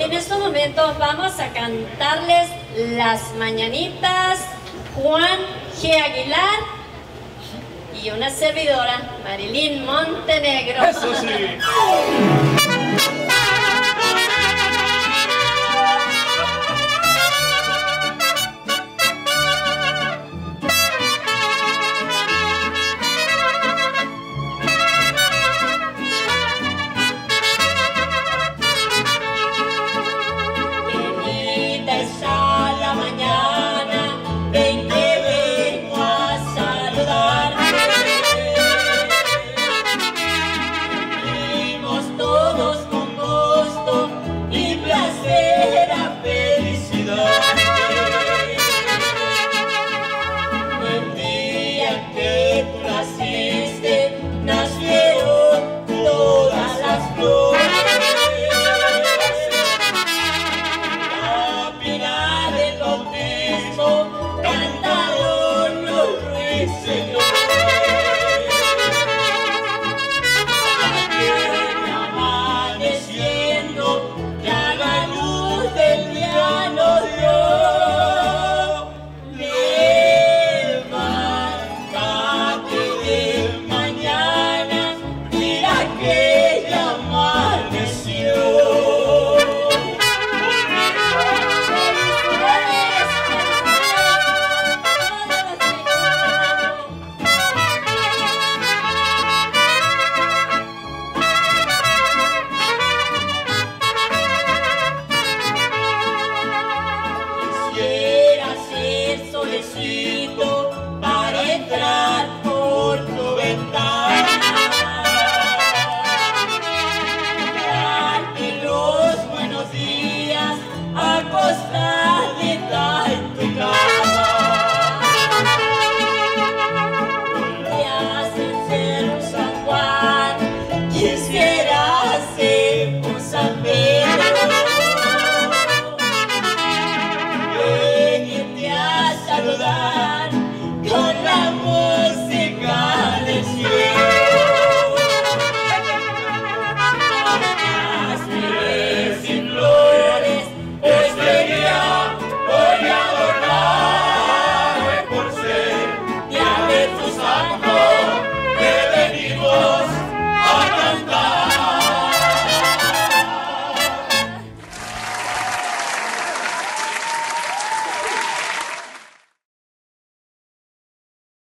En estos momentos vamos a cantarles las mañanitas Juan G. Aguilar y una servidora, Marilyn Montenegro. 네. see. of that.